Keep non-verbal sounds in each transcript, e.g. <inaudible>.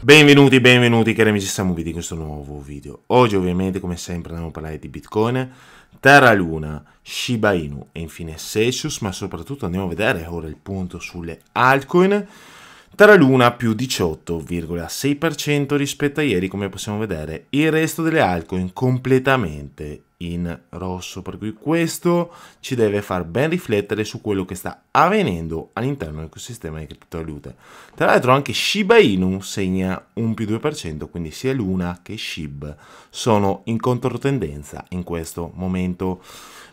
Benvenuti, benvenuti cari amici, qui in questo nuovo video. Oggi ovviamente come sempre andiamo a parlare di Bitcoin, Terra Luna, Shiba Inu e infine Celsius, ma soprattutto andiamo a vedere ora il punto sulle altcoin. Terra Luna più 18,6% rispetto a ieri come possiamo vedere, il resto delle altcoin completamente in rosso, per cui questo ci deve far ben riflettere su quello che sta avvenendo all'interno dell'ecosistema di criptovalute. Tra l'altro anche Shiba Inu segna un più 2%, quindi sia Luna che SHIB sono in controtendenza in questo momento.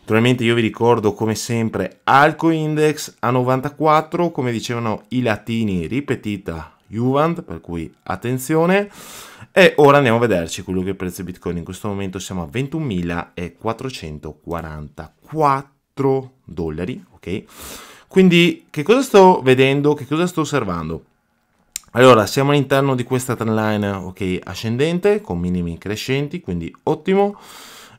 Naturalmente io vi ricordo come sempre Alco Index a 94, come dicevano i latini, ripetita Juvent, per cui attenzione. E ora andiamo a vederci quello che è il prezzo di Bitcoin. In questo momento siamo a 21.444 dollari, ok? Quindi che cosa sto vedendo, che cosa sto osservando? Allora, siamo all'interno di questa trendline, ok, ascendente, con minimi crescenti, quindi ottimo.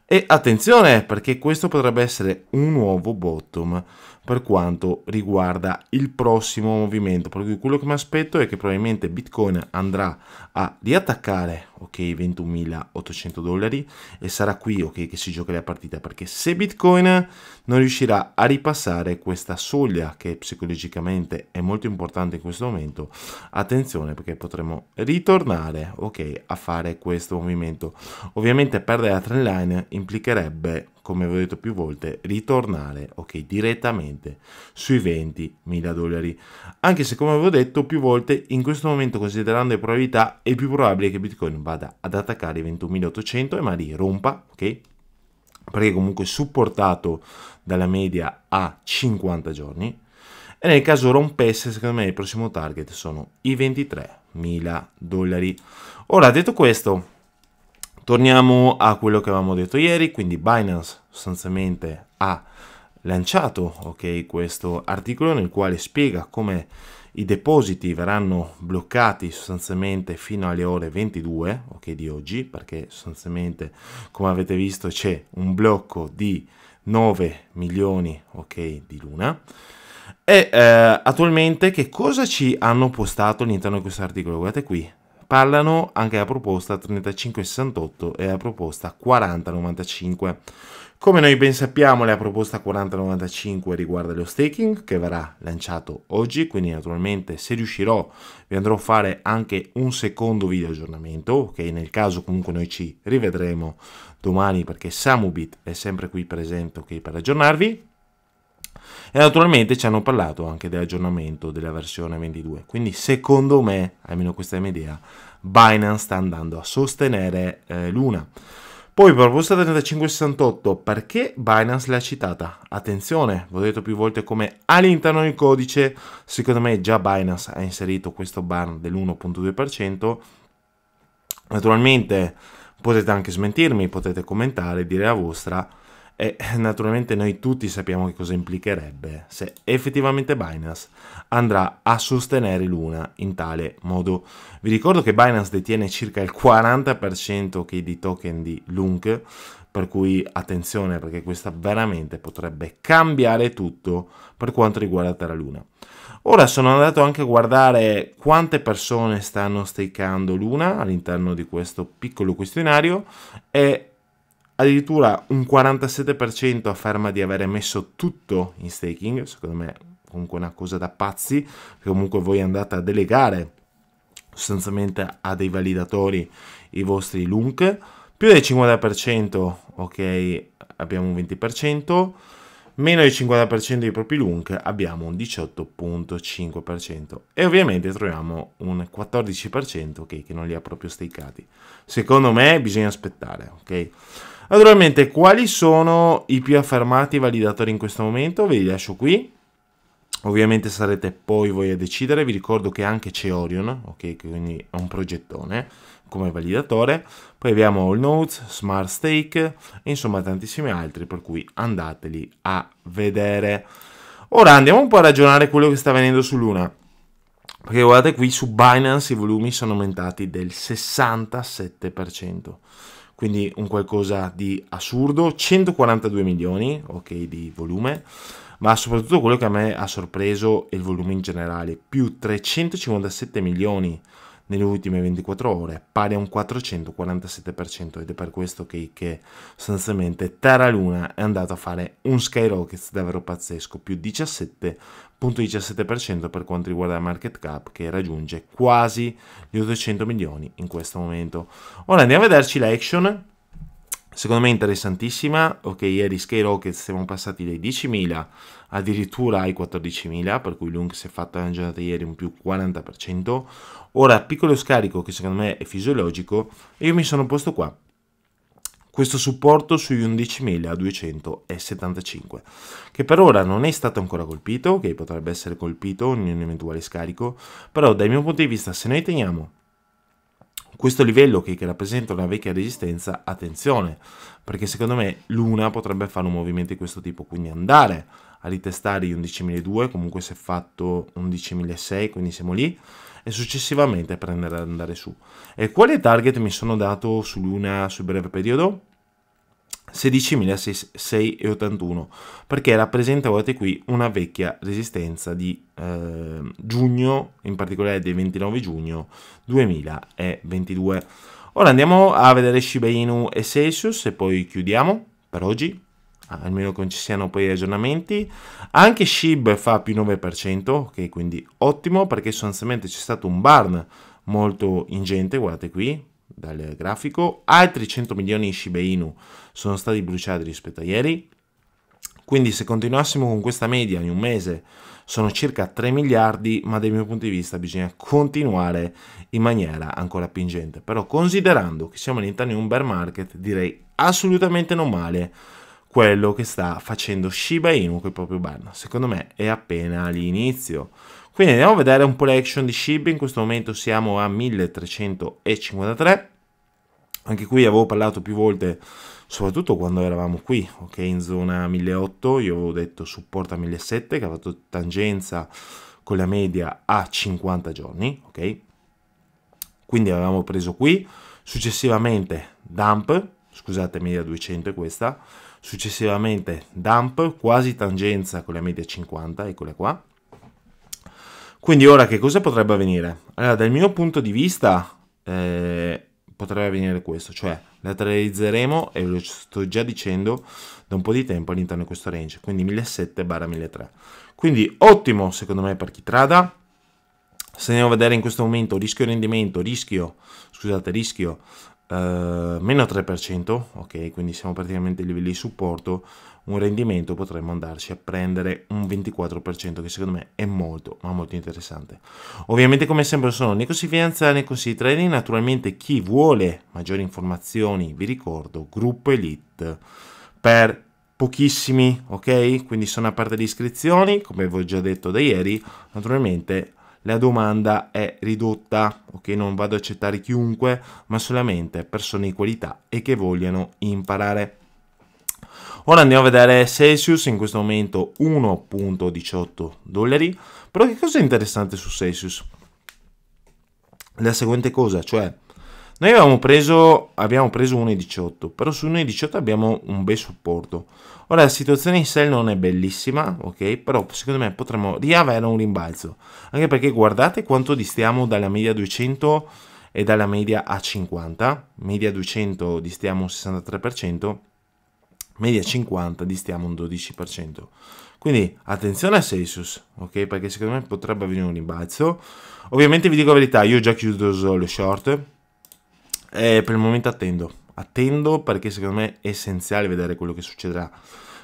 E attenzione, perché questo potrebbe essere un nuovo bottom per quanto riguarda il prossimo movimento. Per cui quello che mi aspetto è che probabilmente Bitcoin andrà a riattaccare ok 21.800 dollari e sarà qui ok che si gioca la partita perché se Bitcoin non riuscirà a ripassare questa soglia che psicologicamente è molto importante in questo momento attenzione perché potremo ritornare ok a fare questo movimento. Ovviamente perdere la trendline implicherebbe come vi ho detto più volte, ritornare ok, direttamente sui 20.000 dollari. Anche se, come avevo detto più volte, in questo momento, considerando le probabilità, è più probabile che Bitcoin vada ad attaccare i 21.800 e magari rompa, ok? Perché comunque è supportato dalla media a 50 giorni. E nel caso rompesse, secondo me il prossimo target sono i 23.000 dollari. Ora, detto questo, Torniamo a quello che avevamo detto ieri, quindi Binance sostanzialmente ha lanciato okay, questo articolo nel quale spiega come i depositi verranno bloccati sostanzialmente fino alle ore 22 okay, di oggi, perché sostanzialmente come avete visto c'è un blocco di 9 milioni okay, di luna. E eh, attualmente che cosa ci hanno postato all'interno di questo articolo? Guardate qui, parlano anche della proposta 3568 e la proposta 4095. Come noi ben sappiamo, la proposta 4095 riguarda lo staking che verrà lanciato oggi, quindi naturalmente se riuscirò vi andrò a fare anche un secondo video aggiornamento, ok? Nel caso comunque noi ci rivedremo domani perché Samubit è sempre qui presente, ok? Per aggiornarvi. E naturalmente ci hanno parlato anche dell'aggiornamento della versione 22. Quindi secondo me, almeno questa è la mia idea, Binance sta andando a sostenere eh, Luna. Poi proposta 3568, perché Binance l'ha citata? Attenzione, vi ho detto più volte come all'interno del codice, secondo me già Binance ha inserito questo burn dell'1.2%. Naturalmente potete anche smentirmi, potete commentare, dire la vostra, e <laughs> naturalmente noi tutti sappiamo che cosa implicherebbe se effettivamente Binance andrà a sostenere Luna in tale modo. Vi ricordo che Binance detiene circa il 40% di token di Lunk, per cui attenzione perché questa veramente potrebbe cambiare tutto per quanto riguarda Terra Luna. Ora sono andato anche a guardare quante persone stanno stakeando Luna all'interno di questo piccolo questionario e addirittura un 47% afferma di avere messo tutto in staking, secondo me comunque una cosa da pazzi, comunque voi andate a delegare sostanzialmente a dei validatori i vostri lunk, più del 50%, ok, abbiamo un 20%, meno del 50% dei propri lunk abbiamo un 18.5% e ovviamente troviamo un 14% okay, che non li ha proprio stakati. Secondo me bisogna aspettare, ok? Naturalmente, quali sono i più affermati validatori in questo momento? Ve li lascio qui. Ovviamente sarete poi voi a decidere. Vi ricordo che anche c'è Orion, ok? Quindi è un progettone come validatore. Poi abbiamo All Nodes, Smart Stake e insomma tantissimi altri, per cui andateli a vedere. Ora andiamo un po' a ragionare quello che sta avvenendo su Luna. Perché guardate qui su Binance i volumi sono aumentati del 67% quindi un qualcosa di assurdo, 142 milioni ok, di volume. ma soprattutto quello che a me ha sorpreso è il volume in generale, più 357 milioni nelle ultime 24 ore, pari a un 447% ed è per questo che, che sostanzialmente Terra Luna è andato a fare un skyrocket davvero pazzesco, più 17.17% per quanto riguarda la market cap che raggiunge quasi gli 800 milioni in questo momento. Ora andiamo a vederci l'action Secondo me interessantissima, ok, ieri Skyrocket siamo passati dai 10.000 addirittura ai 14.000, per cui Lung si è fatta una giornata ieri un più 40%. Ora, piccolo scarico che secondo me è fisiologico, e io mi sono posto qua. Questo supporto sui 11.275, che per ora non è stato ancora colpito, che potrebbe essere colpito in un eventuale scarico, però dal mio punto di vista se noi teniamo questo livello che, che, rappresenta una vecchia resistenza, attenzione, perché secondo me l'una potrebbe fare un movimento di questo tipo, quindi andare a ritestare gli 11.200, comunque si è fatto 11.600, quindi siamo lì, e successivamente prendere ad andare su. E quale target mi sono dato su Luna sul breve periodo? 16.681 perché rappresenta guardate qui una vecchia resistenza di eh, giugno in particolare del 29 giugno 2022 ora andiamo a vedere Shiba Inu e Celsius e poi chiudiamo per oggi almeno che non ci siano poi aggiornamenti. Anche SHIB fa più 9% ok quindi ottimo perché sostanzialmente c'è stato un burn molto ingente guardate qui dal grafico, altri 100 milioni di Shiba Inu sono stati bruciati rispetto a ieri, quindi se continuassimo con questa media in un mese sono circa 3 miliardi, ma dal mio punto di vista bisogna continuare in maniera ancora più ingente. Però considerando che siamo all'interno di un bear market, direi assolutamente non male quello che sta facendo Shiba Inu con il proprio burn. Secondo me è appena l'inizio. Quindi andiamo a vedere un po' l'action di SHIB, in questo momento siamo a 1353, anche qui avevo parlato più volte, soprattutto quando eravamo qui, ok, in zona 1800, io avevo detto supporto a 1700 che ha fatto tangenza con la media a 50 giorni, ok? Quindi avevamo preso qui, successivamente dump, scusate media 200 è questa, successivamente dump, quasi tangenza con la media 50, eccola qua, quindi ora che cosa potrebbe avvenire? Allora, dal mio punto di vista eh, potrebbe avvenire questo, cioè lateralizzeremo, e lo sto già dicendo da un po' di tempo all'interno di questo range, quindi 1700-1300. Quindi ottimo secondo me per chi trada. Se andiamo a vedere in questo momento rischio rendimento, rischio, scusate, rischio Uh, meno 3%, ok, quindi siamo praticamente ai livelli di supporto, un rendimento potremmo andarci a prendere un 24% che secondo me è molto ma molto interessante. Ovviamente come sempre sono né consigli finanziari né consigli trading, naturalmente chi vuole maggiori informazioni vi ricordo gruppo Elite per pochissimi, ok? Quindi sono a parte di iscrizioni, come vi ho già detto da ieri, naturalmente la domanda è ridotta, ok? Non vado ad accettare chiunque, ma solamente persone di qualità e che vogliano imparare. Ora andiamo a vedere Celsius, in questo momento 1.18 dollari. Però che cosa è interessante su Celsius? La seguente cosa, cioè noi avevamo preso, abbiamo preso 1,18, però su 1,18 abbiamo un bel supporto. Ora la situazione in sé non è bellissima, ok? Però secondo me potremmo riavere un rimbalzo. Anche perché guardate quanto distiamo dalla media 200 e dalla media A50. Media 200 distiamo un 63%, media 50 distiamo un 12%. Quindi attenzione a Celsius, ok? Perché secondo me potrebbe avvenire un rimbalzo. Ovviamente vi dico la verità, io ho già chiuso lo short, e per il momento attendo. Attendo perché secondo me è essenziale vedere quello che succederà.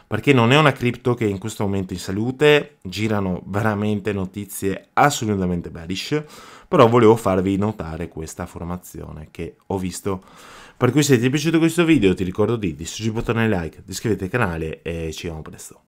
Perché non è una cripto che in questo momento in salute girano veramente notizie assolutamente bearish. Però volevo farvi notare questa formazione che ho visto. Per cui se ti è piaciuto questo video ti ricordo di distruggere il bottone like, di iscriverti al canale e ci vediamo presto.